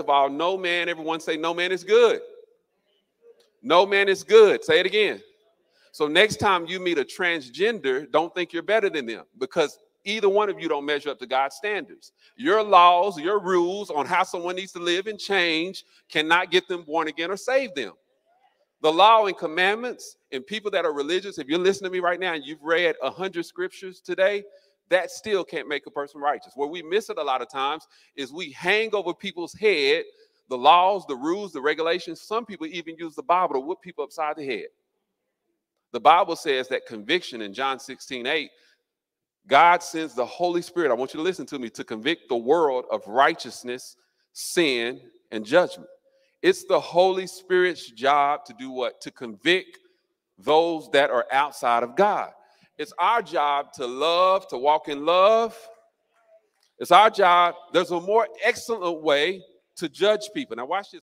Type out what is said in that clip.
of all, no man, everyone say, no man is good. No man is good. Say it again. So next time you meet a transgender, don't think you're better than them because either one of you don't measure up to God's standards. Your laws, your rules on how someone needs to live and change cannot get them born again or save them. The law and commandments and people that are religious, if you're listening to me right now and you've read a hundred scriptures today, that still can't make a person righteous. Where we miss it a lot of times is we hang over people's head the laws, the rules, the regulations. Some people even use the Bible to whip people upside the head. The Bible says that conviction in John 16, 8, God sends the Holy Spirit. I want you to listen to me to convict the world of righteousness, sin, and judgment. It's the Holy Spirit's job to do what? To convict those that are outside of God. It's our job to love, to walk in love. It's our job. There's a more excellent way to judge people. Now, watch this.